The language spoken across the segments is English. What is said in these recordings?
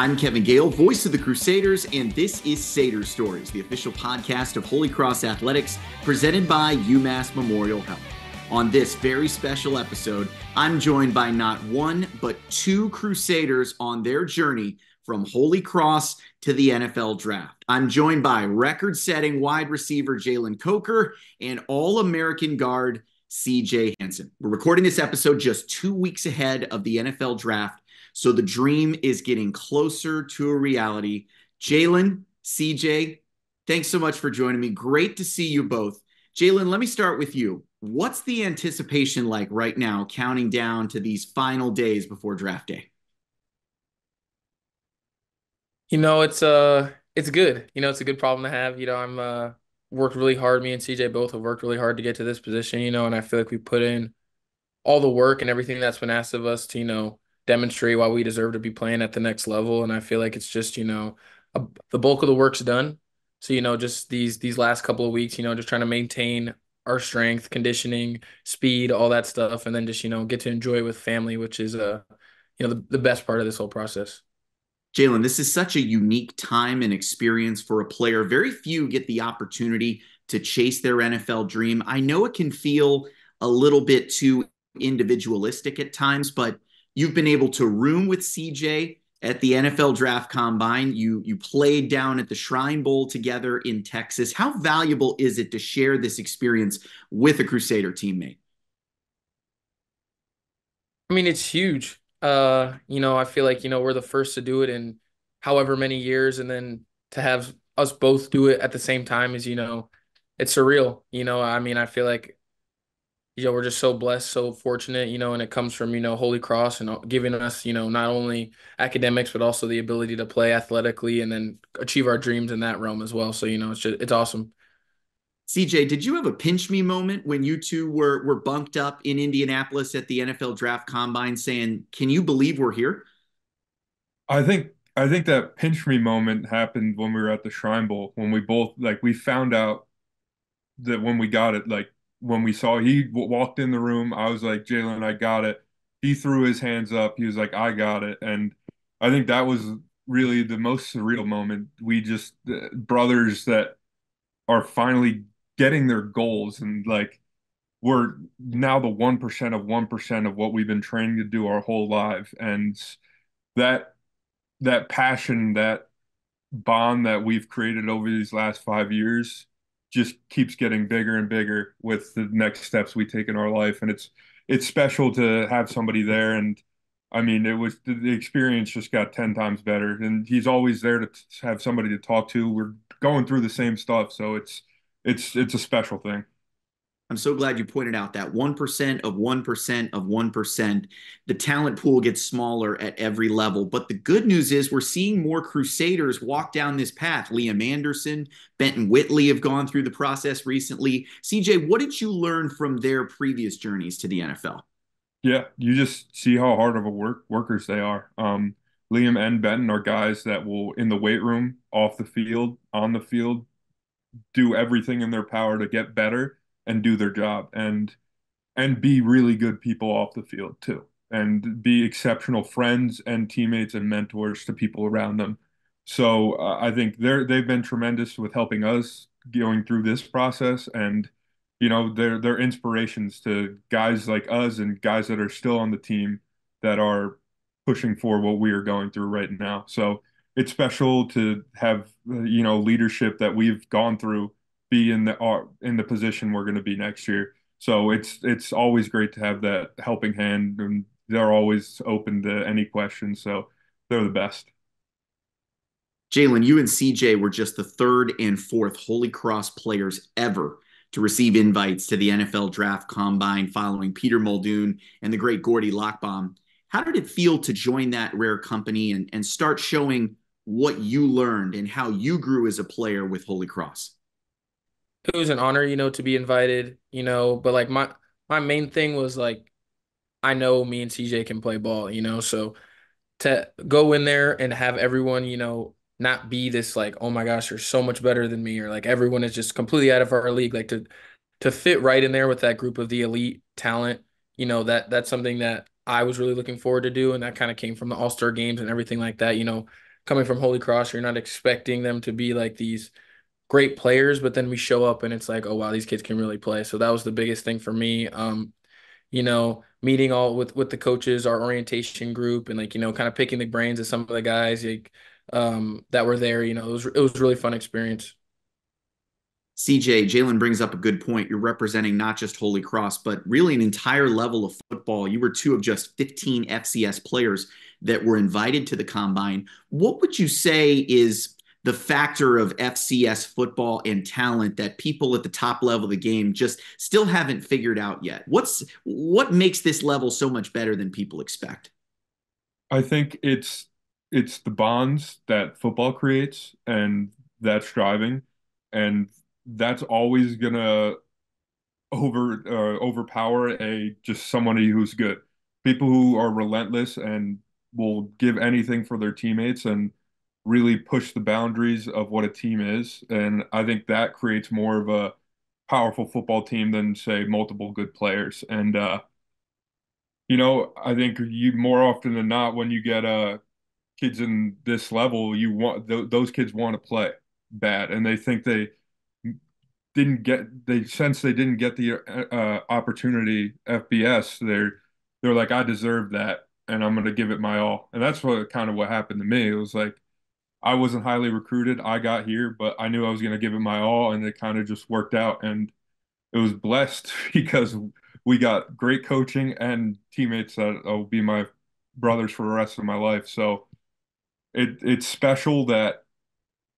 I'm Kevin Gale, voice of the Crusaders, and this is Sader Stories, the official podcast of Holy Cross Athletics, presented by UMass Memorial Health. On this very special episode, I'm joined by not one, but two Crusaders on their journey from Holy Cross to the NFL draft. I'm joined by record setting wide receiver Jalen Coker and All American guard CJ Hanson. We're recording this episode just two weeks ahead of the NFL draft, so the dream is getting closer to a reality. Jalen, CJ, thanks so much for joining me. Great to see you both. Jalen, let me start with you. What's the anticipation like right now, counting down to these final days before draft day? You know, it's uh it's good. You know, it's a good problem to have. You know, I'm uh worked really hard. Me and CJ both have worked really hard to get to this position, you know, and I feel like we put in all the work and everything that's been asked of us to, you know, demonstrate why we deserve to be playing at the next level. And I feel like it's just, you know, a, the bulk of the work's done. So, you know, just these these last couple of weeks, you know, just trying to maintain our strength, conditioning, speed, all that stuff, and then just, you know, get to enjoy it with family, which is uh, you know, the, the best part of this whole process. Jalen, this is such a unique time and experience for a player. Very few get the opportunity to chase their NFL dream. I know it can feel a little bit too individualistic at times, but you've been able to room with CJ at the NFL Draft Combine. You you played down at the Shrine Bowl together in Texas. How valuable is it to share this experience with a Crusader teammate? I mean, it's huge. Uh, you know, I feel like, you know, we're the first to do it in however many years, and then to have us both do it at the same time is, you know, it's surreal. You know, I mean, I feel like, you know, we're just so blessed, so fortunate, you know, and it comes from, you know, Holy Cross and uh, giving us, you know, not only academics, but also the ability to play athletically and then achieve our dreams in that realm as well. So, you know, it's just, it's awesome. CJ, did you have a pinch me moment when you two were were bunked up in Indianapolis at the NFL Draft Combine, saying, "Can you believe we're here"? I think I think that pinch me moment happened when we were at the Shrine Bowl when we both like we found out that when we got it, like when we saw he walked in the room, I was like, Jalen, I got it. He threw his hands up. He was like, I got it, and I think that was really the most surreal moment. We just uh, brothers that are finally getting their goals and like we're now the 1% of 1% of what we've been training to do our whole life and that that passion that bond that we've created over these last 5 years just keeps getting bigger and bigger with the next steps we take in our life. And it's it's special to have somebody there. And I mean it was the experience just got 10 times better. And he's always there to have somebody to talk to. We're going through the same stuff. So it's it's it's a special thing. I'm so glad you pointed out that 1% of 1% of 1%. The talent pool gets smaller at every level. But the good news is we're seeing more Crusaders walk down this path. Liam Anderson, Benton Whitley have gone through the process recently. CJ, what did you learn from their previous journeys to the NFL? Yeah, you just see how hard of a work workers they are. Um, Liam and Benton are guys that will in the weight room, off the field, on the field, do everything in their power to get better and do their job and and be really good people off the field too. And be exceptional friends and teammates and mentors to people around them. So uh, i think they're they've been tremendous with helping us going through this process. And you know they're they're inspirations to guys like us and guys that are still on the team that are pushing for what we are going through right now. So it's special to have you know leadership that we've gone through be in the uh, in the position we're going to be next year. So it's it's always great to have that helping hand, and they're always open to any questions. So they're the best. Jalen, you and CJ were just the third and fourth Holy Cross players ever to receive invites to the NFL Draft Combine following Peter Muldoon and the great Gordie Lockbaum. How did it feel to join that rare company and, and start showing what you learned and how you grew as a player with Holy Cross. It was an honor, you know, to be invited, you know, but like my my main thing was like I know me and CJ can play ball, you know, so to go in there and have everyone, you know, not be this like, oh my gosh, you're so much better than me, or like everyone is just completely out of our league. Like to to fit right in there with that group of the elite talent, you know, that that's something that I was really looking forward to do. And that kind of came from the All-Star games and everything like that. You know, coming from Holy Cross, you're not expecting them to be like these great players, but then we show up and it's like, oh wow, these kids can really play. So that was the biggest thing for me. Um, you know, meeting all with with the coaches, our orientation group, and like you know, kind of picking the brains of some of the guys like um, that were there. You know, it was it was really fun experience. CJ, Jalen brings up a good point. You're representing not just Holy Cross, but really an entire level of football. You were two of just 15 FCS players that were invited to the combine. What would you say is the factor of FCS football and talent that people at the top level of the game just still haven't figured out yet? What's what makes this level so much better than people expect? I think it's it's the bonds that football creates and that's driving and that's always gonna over uh, overpower a just somebody who's good. People who are relentless and will give anything for their teammates and really push the boundaries of what a team is. And I think that creates more of a powerful football team than say multiple good players. And uh, you know, I think you more often than not when you get uh kids in this level, you want th those kids want to play bad, and they think they didn't get they sense they didn't get the uh, opportunity FBS. They're they're like I deserve that, and I'm going to give it my all. And that's what kind of what happened to me. It was like I wasn't highly recruited. I got here, but I knew I was going to give it my all, and it kind of just worked out. And it was blessed because we got great coaching and teammates that will be my brothers for the rest of my life. So it it's special that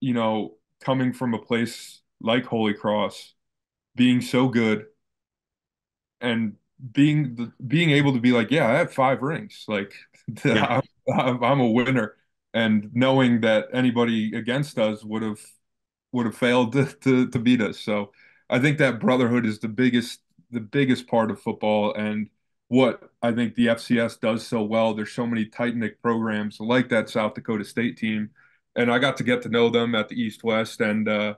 you know coming from a place like Holy Cross being so good and being the, being able to be like, yeah, I have five rings. Like yeah. I'm, I'm a winner, and knowing that anybody against us would have would have failed to, to to beat us. So I think that brotherhood is the biggest the biggest part of football and what I think the FCS does so well. There's so many tight knit programs like that South Dakota State team, and I got to get to know them at the East West and uh,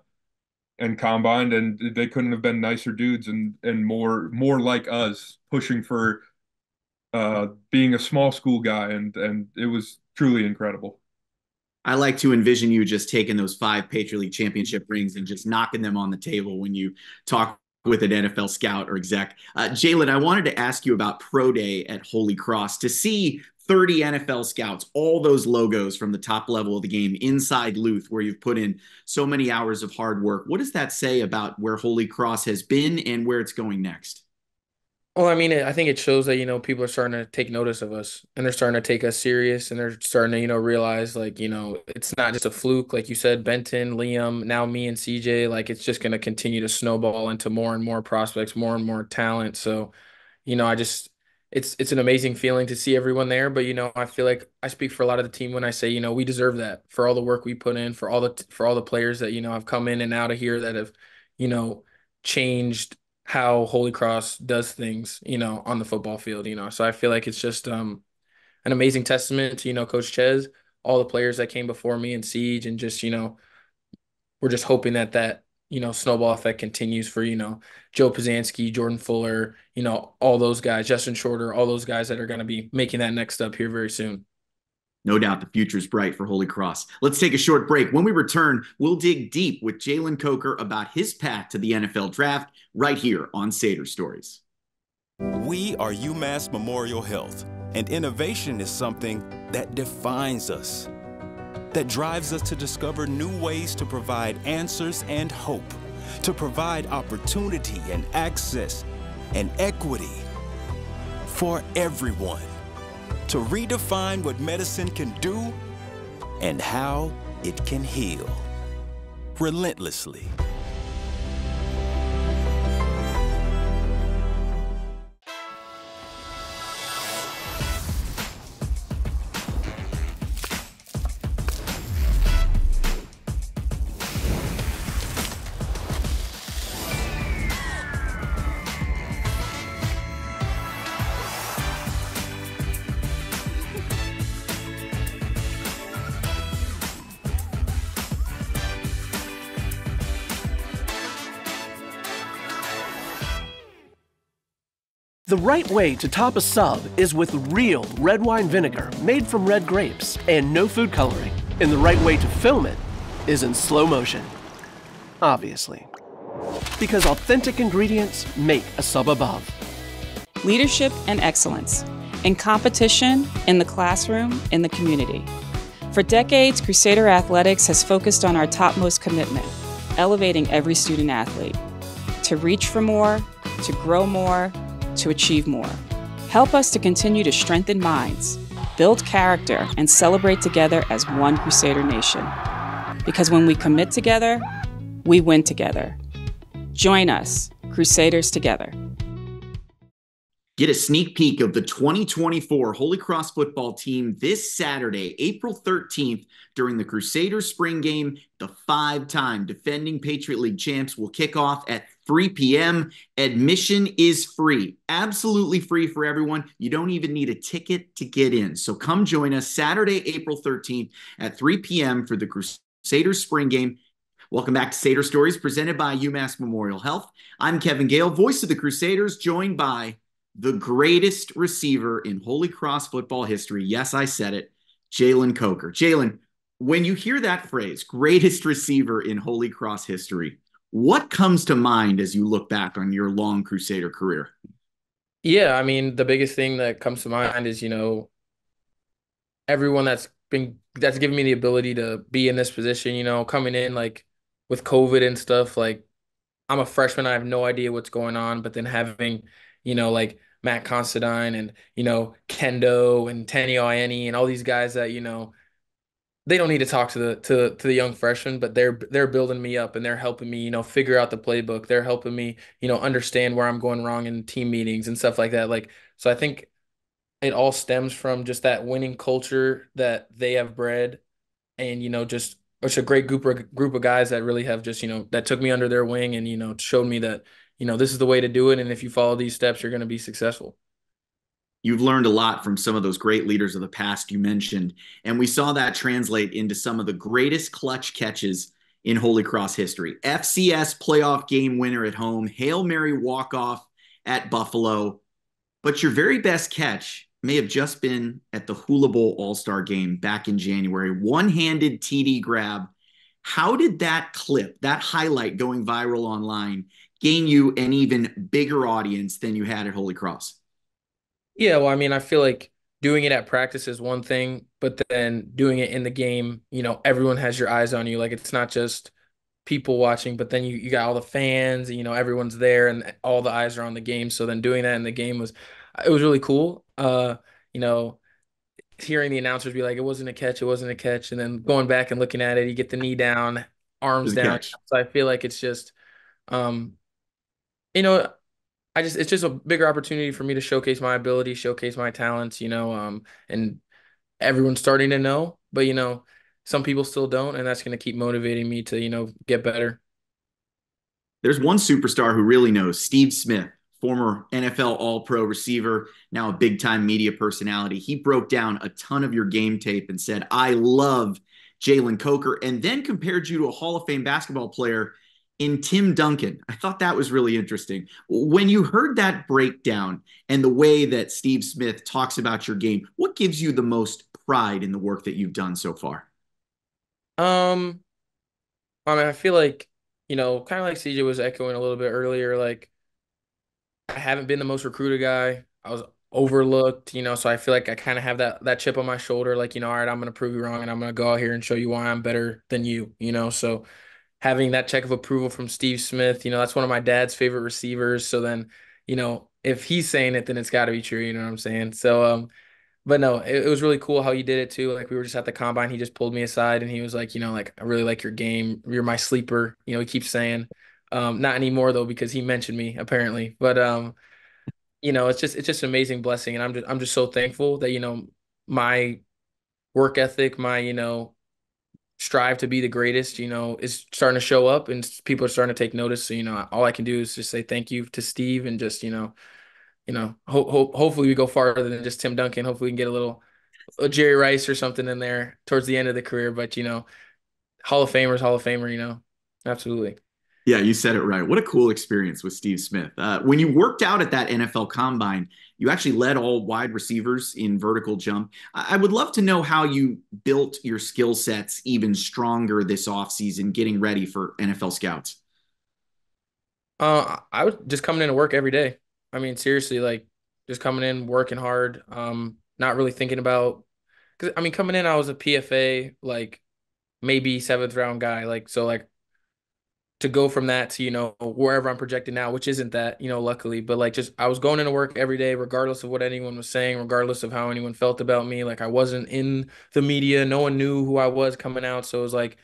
and combined, and they couldn't have been nicer dudes and and more more like us pushing for uh, being a small school guy, and and it was truly incredible. I like to envision you just taking those five Patriot League championship rings and just knocking them on the table when you talk with an NFL scout or exec. Uh, Jalen, I wanted to ask you about Pro Day at Holy Cross to see 30 NFL scouts, all those logos from the top level of the game inside Luth, where you've put in so many hours of hard work. What does that say about where Holy Cross has been and where it's going next? Well, I mean, I think it shows that, you know, people are starting to take notice of us and they're starting to take us serious and they're starting to, you know, realize like, you know, it's not just a fluke. Like you said, Benton, Liam, now me and CJ, like it's just going to continue to snowball into more and more prospects, more and more talent. So, you know, I just, it's it's an amazing feeling to see everyone there. But you know, I feel like I speak for a lot of the team when I say, you know, we deserve that for all the work we put in, for all the for all the players that you know have come in and out of here that have, you know, changed how Holy Cross does things, you know, on the football field. You know, so I feel like it's just um an amazing testament to you know Coach Ches, all the players that came before me and CJ, and just you know, we're just hoping that that you know, snowball effect continues for, you know, Joe Pazanski, Jordan Fuller, you know, all those guys, Justin Shorter, all those guys that are going to be making that next step here very soon. No doubt the future is bright for Holy Cross. Let's take a short break. When we return, we'll dig deep with Jalen Coker about his path to the NFL draft right here on Sader Stories. We are UMass Memorial Health, and innovation is something that defines us that drives us to discover new ways to provide answers and hope, to provide opportunity and access and equity for everyone, to redefine what medicine can do and how it can heal relentlessly. Right way to top a sub is with real red wine vinegar made from red grapes and no food coloring. And the right way to film it is in slow motion. Obviously. Because authentic ingredients make a sub above. Leadership and excellence. In competition, in the classroom, in the community. For decades, Crusader Athletics has focused on our topmost commitment elevating every student athlete to reach for more, to grow more, to achieve more. Help us to continue to strengthen minds, build character, and celebrate together as one Crusader Nation. Because when we commit together, we win together. Join us, Crusaders Together. Get a sneak peek of the 2024 Holy Cross football team this Saturday, April 13th, during the Crusaders spring game. The five time defending Patriot League champs will kick off at 3 p.m. Admission is free, absolutely free for everyone. You don't even need a ticket to get in. So come join us Saturday, April 13th at 3 p.m. for the Crusaders spring game. Welcome back to Sader Stories presented by UMass Memorial Health. I'm Kevin Gale, voice of the Crusaders, joined by the greatest receiver in Holy Cross football history. Yes, I said it, Jalen Coker. Jalen, when you hear that phrase, greatest receiver in Holy Cross history, what comes to mind as you look back on your long Crusader career? Yeah, I mean, the biggest thing that comes to mind is, you know, everyone that's been that's given me the ability to be in this position, you know, coming in like with COVID and stuff, like I'm a freshman, I have no idea what's going on, but then having, you know, like Matt Considine and, you know, Kendo and Tenny Ieni and all these guys that, you know, they don't need to talk to the to to the young freshmen, but they're they're building me up and they're helping me, you know, figure out the playbook. They're helping me, you know, understand where I'm going wrong in team meetings and stuff like that. Like, so I think it all stems from just that winning culture that they have bred, and you know, just it's a great group of group of guys that really have just you know that took me under their wing and you know showed me that you know this is the way to do it, and if you follow these steps, you're going to be successful you've learned a lot from some of those great leaders of the past you mentioned. And we saw that translate into some of the greatest clutch catches in Holy Cross history. FCS playoff game winner at home, Hail Mary walk off at Buffalo. But your very best catch may have just been at the Hula Bowl All Star game back in January. One handed TD grab. How did that clip, that highlight going viral online, gain you an even bigger audience than you had at Holy Cross? Yeah, well, I mean, I feel like doing it at practice is one thing, but then doing it in the game, you know, everyone has your eyes on you. Like it's not just people watching, but then you, you got all the fans, and, you know, everyone's there and all the eyes are on the game. So then doing that in the game was it was really cool. Uh, you know, hearing the announcers be like, it wasn't a catch, it wasn't a catch, and then going back and looking at it, you get the knee down, arms down. Catch. So I feel like it's just um, you know, I just it's just a bigger opportunity for me to showcase my ability, showcase my talents, you know, um, and everyone's starting to know, but you know, some people still don't, and that's going to keep motivating me to you know get better. There's one superstar who really knows, Steve Smith, former NFL All Pro receiver, now a big time media personality. He broke down a ton of your game tape and said, "I love Jalen Coker," and then compared you to a Hall of Fame basketball player in Tim Duncan. I thought that was really interesting. When you heard that breakdown and the way that Steve Smith talks about your game, what gives you the most pride in the work that you've done so far? Um, I mean, I feel like, you know, kind of like CJ was echoing a little bit earlier, like I haven't been the most recruited guy. I was overlooked, you know, so I feel like I kind of have that that chip on my shoulder, like, you know, all right, I'm gonna prove you wrong and I'm gonna go out here and show you why I'm better than you, you know. So having that check of approval from Steve Smith. You know, that's one of my dad's favorite receivers. So then, you know, if he's saying it, then it's got to be true. You know what I'm saying? So, um, but no, it, it, was really cool how you did it too. Like we were just at the combine, he just pulled me aside and he was like, you know, like I really like your game. You're my sleeper. You know, he keeps saying, um, not anymore though because he mentioned me apparently. But um, you know, it's just it's just an amazing blessing, and I'm just I'm just so thankful that you know my work ethic, my you know strive to be the greatest, you know, is starting to show up and people are starting to take notice. So, you know, all I can do is just say thank you to Steve and just, you know, you know, hope, hope hopefully we go farther than just Tim Duncan. Hopefully we can get a little a Jerry Rice or something in there towards the end of the career. But, you know, Hall of Famers, Hall of Famer, you know, absolutely. Yeah, you said it right. What a cool experience with Steve Smith. Uh, when you worked out at that NFL combine, you actually led all wide receivers in vertical jump. I, I would love to know how you built your skill sets even stronger this offseason, getting ready for NFL scouts. Uh, I was just coming in to work every day. I mean, seriously, like just coming in, working hard, um, not really thinking about. Cause I mean, coming in, I was a PFA, like maybe seventh round guy. Like, so like to go from that to, you know, wherever I'm projected now, which isn't that, you know, luckily, but like just I was going into work every day, regardless of what anyone was saying, regardless of how anyone felt about me. Like I wasn't in the media. No one knew who I was coming out. So it was like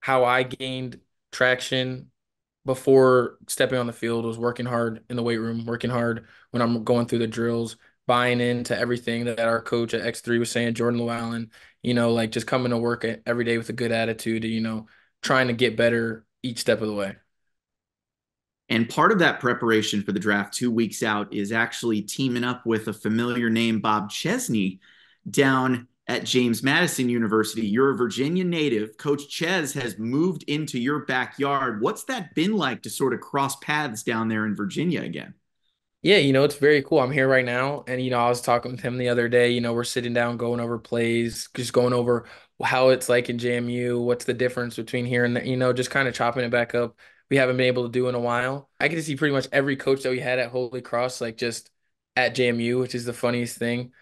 how I gained traction before stepping on the field was working hard in the weight room, working hard when I'm going through the drills, buying into everything that our coach at X3 was saying, Jordan Llewellyn, you know, like just coming to work every day with a good attitude, you know, trying to get better each step of the way. And part of that preparation for the draft two weeks out is actually teaming up with a familiar name, Bob Chesney, down at James Madison University. You're a Virginia native. Coach Ches has moved into your backyard. What's that been like to sort of cross paths down there in Virginia again? Yeah, you know, it's very cool. I'm here right now. And, you know, I was talking with him the other day. You know, we're sitting down, going over plays, just going over how it's like in JMU, what's the difference between here and, the, you know, just kind of chopping it back up. We haven't been able to do in a while. I get to see pretty much every coach that we had at Holy Cross, like just at JMU, which is the funniest thing.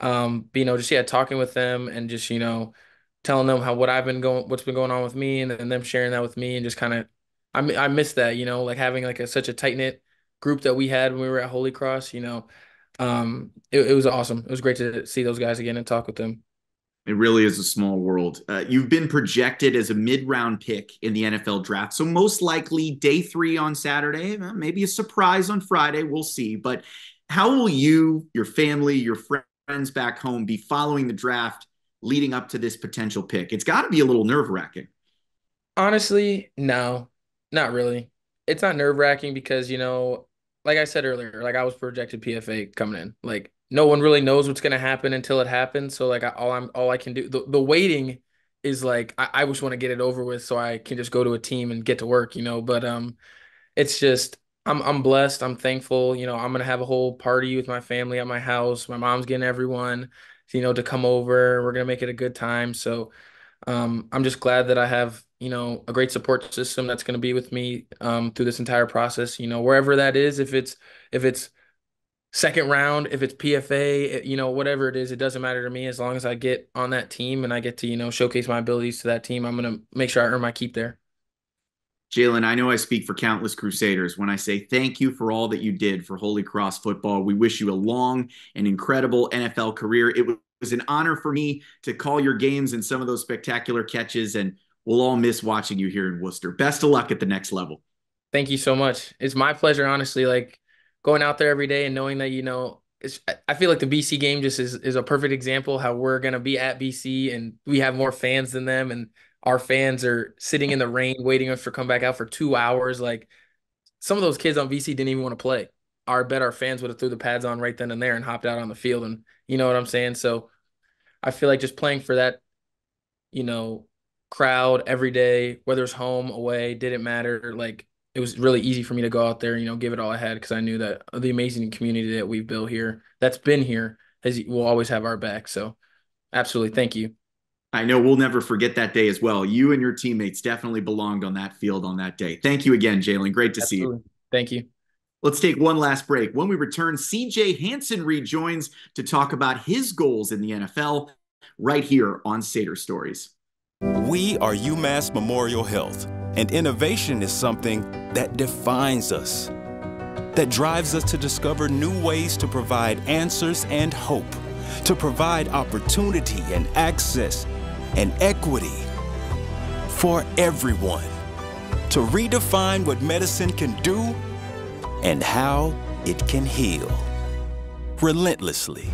Um, but, you know, just yeah, talking with them and just, you know, telling them how what I've been going, what's been going on with me, and, and them sharing that with me, and just kind of, I I miss that, you know, like having like a such a tight knit group that we had when we were at Holy Cross, you know, um, it, it was awesome. It was great to see those guys again and talk with them. It really is a small world. Uh, you've been projected as a mid round pick in the NFL draft. So, most likely day three on Saturday, uh, maybe a surprise on Friday. We'll see. But how will you, your family, your friends back home be following the draft leading up to this potential pick? It's got to be a little nerve wracking. Honestly, no, not really. It's not nerve wracking because, you know, like I said earlier, like I was projected PFA coming in. Like no one really knows what's gonna happen until it happens. So like I, all I'm all I can do the, the waiting is like I, I just want to get it over with so I can just go to a team and get to work, you know. But um it's just I'm I'm blessed. I'm thankful. You know, I'm gonna have a whole party with my family at my house. My mom's getting everyone, you know, to come over. We're gonna make it a good time. So um, I'm just glad that I have you know a great support system that's going to be with me um, through this entire process. You know, wherever that is, if it's if it's second round, if it's PFA, you know, whatever it is, it doesn't matter to me as long as I get on that team and I get to you know showcase my abilities to that team. I'm going to make sure I earn my keep there. Jalen, I know I speak for countless Crusaders when I say thank you for all that you did for Holy Cross football. We wish you a long and incredible NFL career. It was an honor for me to call your games and some of those spectacular catches, and we'll all miss watching you here in Worcester. Best of luck at the next level. Thank you so much. It's my pleasure, honestly. Like going out there every day and knowing that you know, I feel like the BC game just is is a perfect example how we're gonna be at BC and we have more fans than them, and our fans are sitting in the rain waiting us to come back out for two hours. Like some of those kids on BC didn't even want to play. I bet our fans would have threw the pads on right then and there and hopped out on the field, and you know what I'm saying. So I feel like just playing for that, you know, crowd every day, whether it's home, away, didn't matter. Like it was really easy for me to go out there, you know, give it all I had because I knew that uh, the amazing community that we've built here, that's been here, has will always have our back. So, absolutely, thank you. I know we'll never forget that day as well. You and your teammates definitely belonged on that field on that day. Thank you again, Jalen. Great to absolutely. see you. Thank you. Let's take one last break. When we return, CJ Hanson rejoins to talk about his goals in the NFL right here on Sader Stories. We are UMass Memorial Health, and innovation is something that defines us, that drives us to discover new ways to provide answers and hope, to provide opportunity and access and equity for everyone, to redefine what medicine can do and how it can heal relentlessly.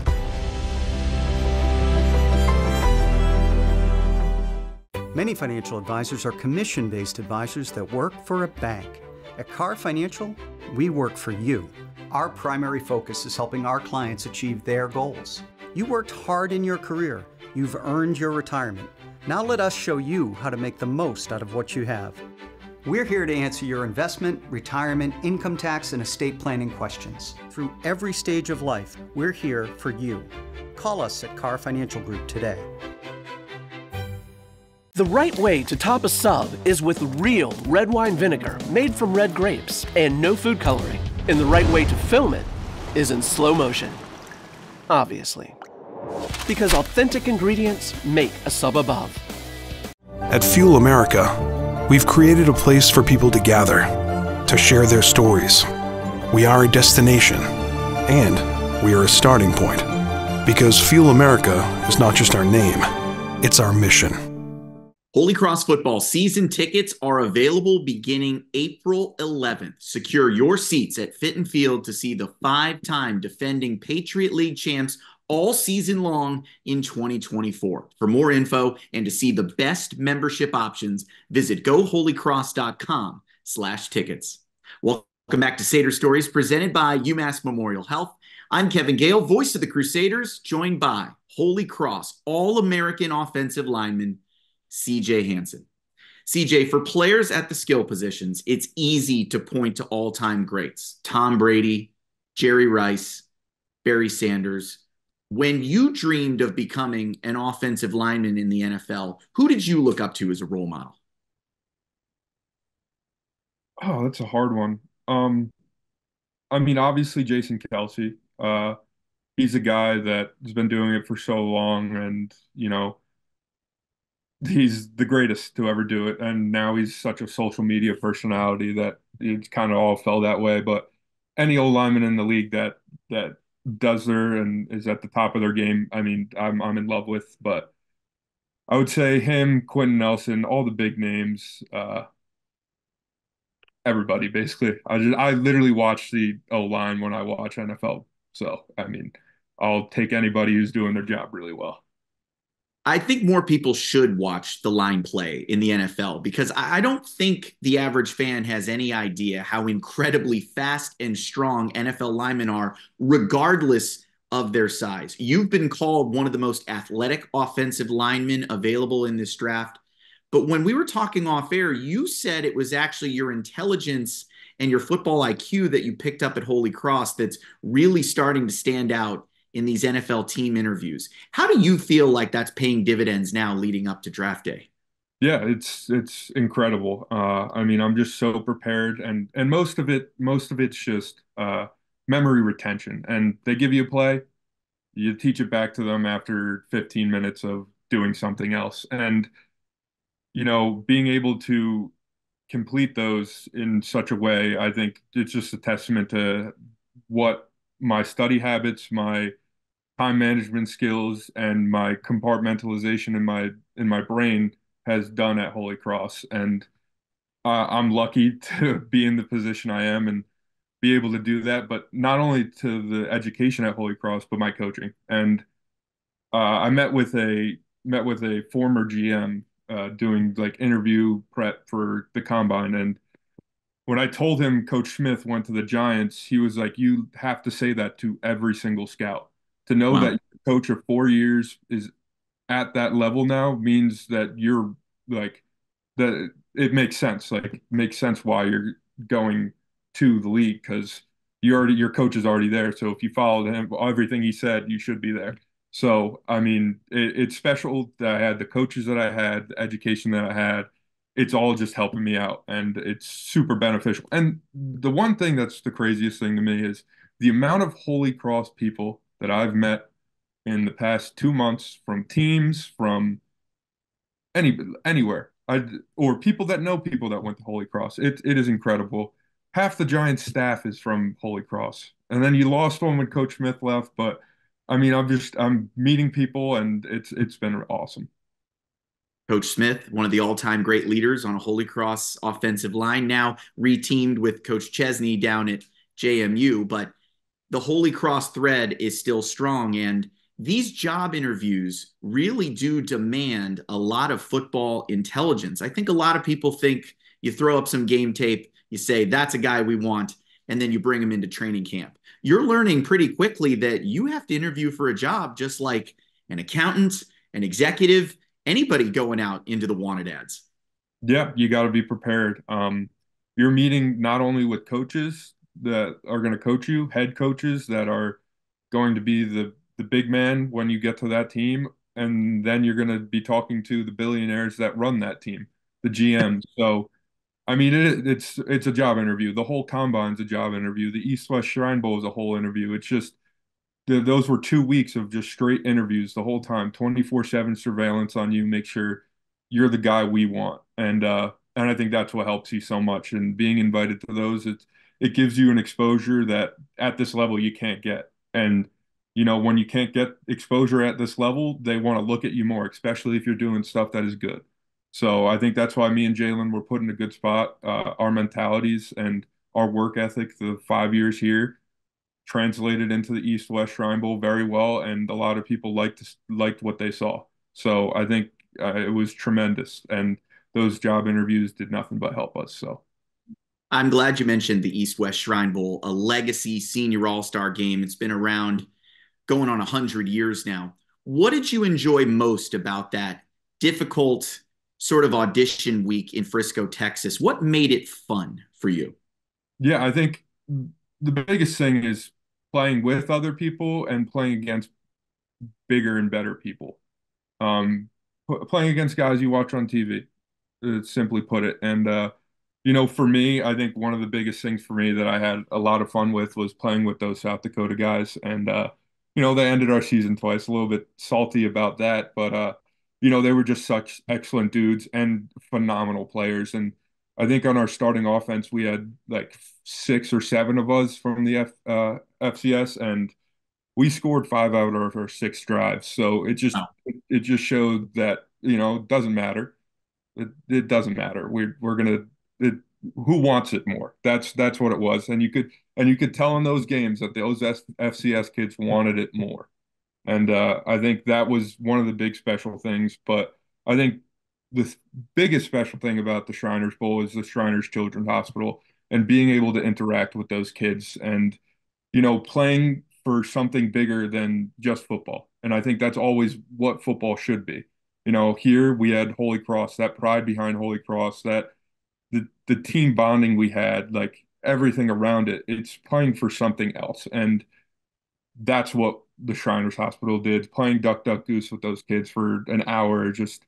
Many financial advisors are commission based advisors that work for a bank. At Car Financial, we work for you. Our primary focus is helping our clients achieve their goals. You worked hard in your career, you've earned your retirement. Now let us show you how to make the most out of what you have. We're here to answer your investment, retirement, income tax, and estate planning questions. Through every stage of life, we're here for you. Call us at Car Financial Group today. The right way to top a sub is with real red wine vinegar made from red grapes and no food coloring. And the right way to film it is in slow motion. Obviously. Because authentic ingredients make a sub above. At Fuel America, we've created a place for people to gather, to share their stories. We are a destination, and we are a starting point. Because Fuel America is not just our name, it's our mission. Holy Cross football season tickets are available beginning April 11th. Secure your seats at Fitton Field to see the five time defending Patriot League champs all season long in 2024. For more info and to see the best membership options, visit goholycross.com slash tickets. Welcome back to Sader Stories presented by UMass Memorial Health. I'm Kevin Gale, voice of the Crusaders, joined by Holy Cross All-American offensive lineman CJ Hanson. CJ, for players at the skill positions, it's easy to point to all time greats Tom Brady, Jerry Rice, Barry Sanders. When you dreamed of becoming an offensive lineman in the NFL, who did you look up to as a role model? Oh, that's a hard one. Um, I mean, obviously Jason Kelsey. Uh, he's a guy that has been doing it for so long, and you know, he's the greatest to ever do it. And now he's such a social media personality that it's kind of all fell that way. But any old lineman in the league that that does their and is at the top of their game, I mean, I'm I'm in love with. But I would say him, Quenton Nelson, all the big names, uh, everybody basically. I just I literally watch the O line when I watch NFL. So I mean, I'll take anybody who's doing their job really well. I think more people should watch the line play in the NFL because I don't think the average fan has any idea how incredibly fast and strong NFL linemen are, regardless of their size. You've been called one of the most athletic offensive linemen available in this draft. But when we were talking off air, you said it was actually your intelligence and your football IQ that you picked up at Holy Cross that's really starting to stand out in these NFL team interviews. How do you feel like that's paying dividends now leading up to draft day? Yeah, it's it's incredible. Uh, I mean, I'm just so prepared, and and most of it, most of it's just uh, memory retention. And they give you a play, you teach it back to them after 15 minutes of doing something else, and you know, being able to complete those in such a way, I think it's just a testament to what my study habits, my time management skills, and my compartmentalization in my in my brain has done at Holy Cross. And uh, I'm lucky to be in the position I am and be able to do that. But not only to the education at Holy Cross, but my coaching. And uh, I met with a met with a former GM uh, doing like interview prep for the combine and when I told him Coach Smith went to the Giants, he was like, "You have to say that to every single scout. To know wow. that your coach of four years is at that level now means that you're like that. It makes sense. Like makes sense why you're going to the league because you already your coach is already there. So if you followed him, everything he said, you should be there. So I mean, it, it's special that I had the coaches that I had, the education that I had." It's all just helping me out and it's super beneficial. And the one thing that's the craziest thing to me is the amount of Holy Cross people that I've met in the past two months from teams, from any anywhere, I or people that know people that went to Holy Cross. It it is incredible. Half the Giants staff is from Holy Cross, and then you lost one when Coach Smith left. But I mean, I'm just I'm meeting people, and it's it's been awesome. Coach Smith, one of the all time great leaders on a Holy Cross offensive line, now reteamed with Coach Chesney down at JMU. But the Holy Cross thread is still strong. And these job interviews really do demand a lot of football intelligence. I think a lot of people think you throw up some game tape, you say, that's a guy we want, and then you bring him into training camp. You're learning pretty quickly that you have to interview for a job just like an accountant, an executive, anybody going out into the wanted ads. Yeah, you got to be prepared. Um, you're meeting not only with coaches that are going to coach you, head coaches that are going to be the the big man when you get to that team, and then you're going to be talking to the billionaires that run that team, the GMs. So, I mean, it, it's it's a job interview. The whole combine's a job interview. The East West Shrine Bowl is a whole interview. It's just those were two weeks of just straight interviews the whole time, 24/7 surveillance on you, make sure you're the guy we want. And uh and I think that's what helps you so much. And being invited to those, it it gives you an exposure that at this level you can't get. And you know, when you can't get exposure at this level, they want to look at you more, especially if you're doing stuff that is good. So I think that's why me and Jalen were put in a good spot. Uh, our mentalities and our work ethic, the five years here, translated into the East West Shrine Bowl very well, and a lot of people liked liked what they saw. So I think uh, it was tremendous, and those job interviews did nothing but help us. So. I'm glad you mentioned the East West Shrine Bowl, a legacy senior all star game. It's been around going on 100 years now. What did you enjoy most about that difficult sort of audition week in Frisco, Texas? What made it fun for you? Yeah, I think the biggest thing is playing with other people and playing against bigger and better people. Um, playing against guys you watch on TV, uh, simply put it. And, uh, you know, for me, I think one of the biggest things for me that I had a lot of fun with was playing with those South Dakota guys. And, uh, you know, they ended our season twice, a little bit salty about that. But, uh, you know, they were just such excellent dudes and phenomenal players. And I think on our starting offense, we had like six or seven of us from the F, uh, FCS, and we scored five out of our six drives. So it just it, it just showed that you know it doesn't matter. It, it doesn't matter. We're we're gonna it, who wants it more. That's that's what it was, and you could and you could tell in those games that those FCS kids wanted it more, and uh, I think that was one of the big special things. But I think the biggest special thing about the Shriners Bowl is the Shriners Children's Hospital and being able to interact with those kids and you know playing for something bigger than just football. And i think that's always what football should be. You know here we had holy cross that pride behind holy cross that the the team bonding we had like everything around it it's playing for something else. And that's what the shriners hospital did playing duck duck goose with those kids for an hour just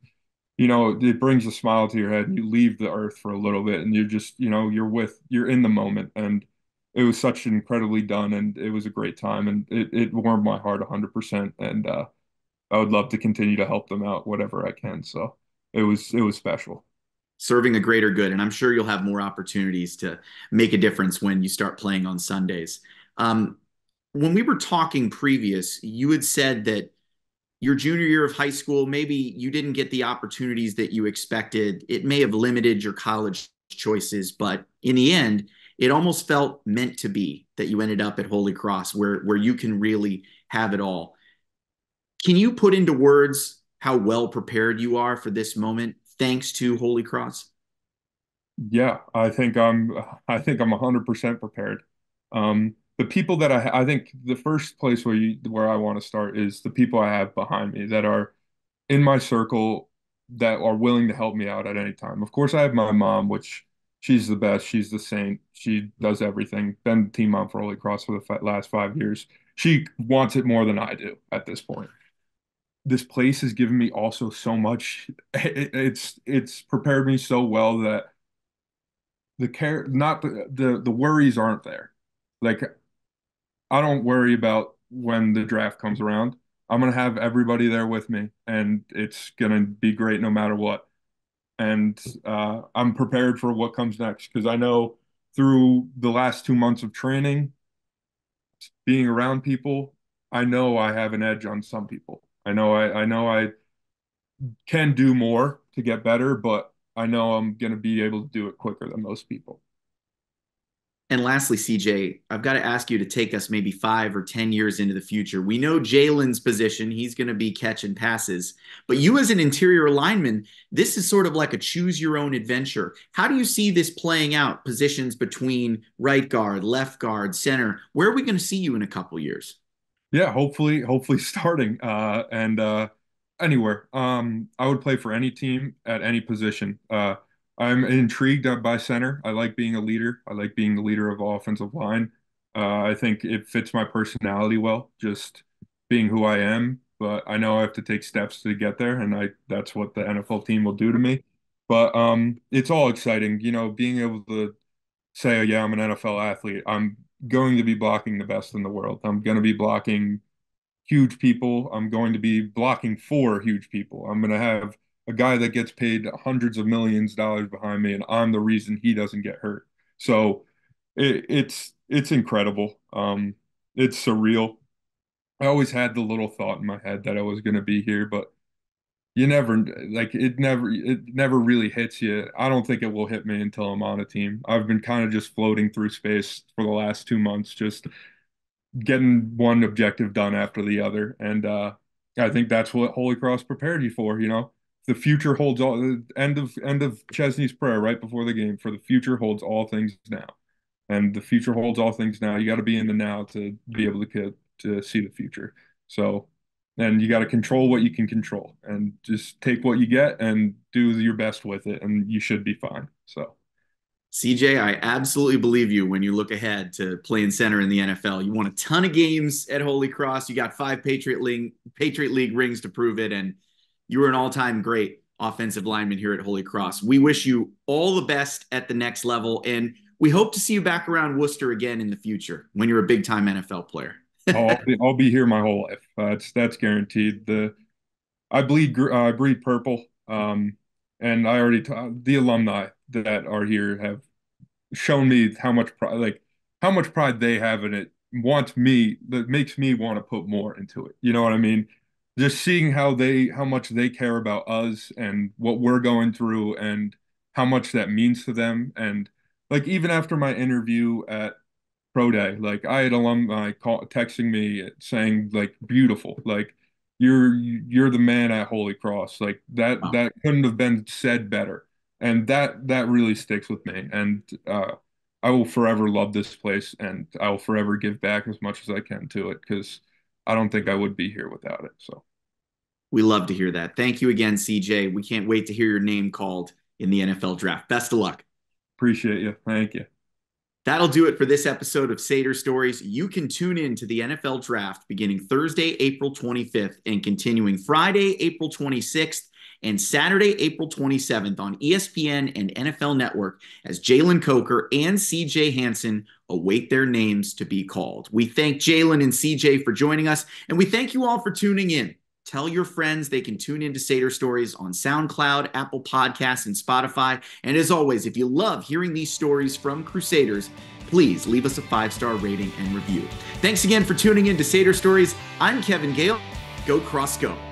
you know, it brings a smile to your head and you leave the earth for a little bit and you're just, you know, you're with, you're in the moment. And it was such an incredibly done and it was a great time and it, it warmed my heart 100%. And uh, I would love to continue to help them out whatever I can. So it was, it was special. Serving a greater good. And I'm sure you'll have more opportunities to make a difference when you start playing on Sundays. Um, when we were talking previous, you had said that your junior year of high school, maybe you didn't get the opportunities that you expected. It may have limited your college choices, but in the end, it almost felt meant to be that you ended up at Holy Cross where where you can really have it all. Can you put into words how well prepared you are for this moment thanks to Holy Cross? Yeah, I think I'm I think I'm 100% prepared. Um, the people that I I think the first place where you where I want to start is the people I have behind me that are in my circle that are willing to help me out at any time. Of course, I have my mom, which she's the best. She's the saint. She does everything. Been team mom for Holy Cross for the last five years. She wants it more than I do at this point. This place has given me also so much. It, it's it's prepared me so well that the care, not the, the the worries aren't there. Like I don't worry about when the draft comes around. I'm gonna have everybody there with me, and it's gonna be great no matter what. And uh, I'm prepared for what comes next because I know through the last two months of training, being around people, I know I have an edge on some people. I know I, I know I can do more to get better, but I know I'm gonna be able to do it quicker than most people. And lastly, CJ, I've got to ask you to take us maybe five or 10 years into the future. We know Jalen's position, he's going to be catching passes. But you, as an interior lineman, this is sort of like a choose your own adventure. How do you see this playing out? Positions between right guard, left guard, center. Where are we going to see you in a couple years? Yeah, hopefully, hopefully starting uh, and uh, anywhere. Um, I would play for any team at any position. Uh, I'm intrigued by center. I like being a leader. I like being the leader of offensive line. Uh, I think it fits my personality well, just being who I am. But I know I have to take steps to get there, and I that's what the NFL team will do to me. But um, it's all exciting, you know, being able to say, oh, "Yeah, I'm an NFL athlete. I'm going to be blocking the best in the world. I'm going to be blocking huge people. I'm going to be blocking for huge people. I'm going to have a guy that gets paid hundreds of millions of dollars behind me, and I'm the reason he doesn't get hurt. So it, it's it's incredible. Um, it's surreal. I always had the little thought in my head that I was going to be here, but you never like it never it never really hits you. I don't think it will hit me until I'm on a team. I've been kind of just floating through space for the last two months, just getting one objective done after the other, and uh, I think that's what Holy Cross prepared you for. You know, the future holds all. End of end of Chesney's prayer right before the game. For the future holds all things now, and the future holds all things now. You got to be in the now to be able to to see the future. So and you got to control what you can control and just take what you get and do your best with it and you should be fine so CJ, I absolutely believe you when you look ahead to playing center in the NFL. You won a ton of games at Holy Cross. You got five Patriot League Patriot League rings to prove it, and you were an all-time great offensive lineman here at Holy Cross. We wish you all the best at the next level, and we hope to see you back around Worcester again in the future when you're a big-time NFL player. Oh, I'll, be, I'll be here my whole life. Uh, that's guaranteed. The I bleed uh, I breed purple, um, and I already t- the alumni that are here have shown me how much pride, like how much pride they have in it. Wants me that makes me want to put more into it. You know what I mean? Just seeing how they how much they care about us and what we're going through and how much that means to them and like even after my interview at pro day. Like I had alumni call, texting me saying like beautiful, like you're you're the man at Holy Cross. Like that wow. that couldn't have been said better. And that that really sticks with me. And uh, I will forever love this place, and I will forever give back as much as I can to it because I don't think I would be here without it. So. We love to hear that. Thank you again, CJ. We can't wait to hear your name called in the NFL draft. Best of luck. Appreciate you. Thank you. That'll do it for this episode of Sader Stories. You can tune in to the NFL Draft beginning Thursday, April 25th, and continuing Friday, April 26th, and Saturday, April 27th on ESPN and NFL Network as Jalen Coker and CJ Hanson await their names to be called. We thank Jalen and CJ for joining us, and we thank you all for tuning in. Tell your friends they can tune into Sader Stories on SoundCloud, Apple Podcasts, and Spotify. And as always, if you love hearing these stories from Crusaders, please leave us a five star rating and review. Thanks again for tuning in to Sader Stories. I'm Kevin Gale. Go Cross Go.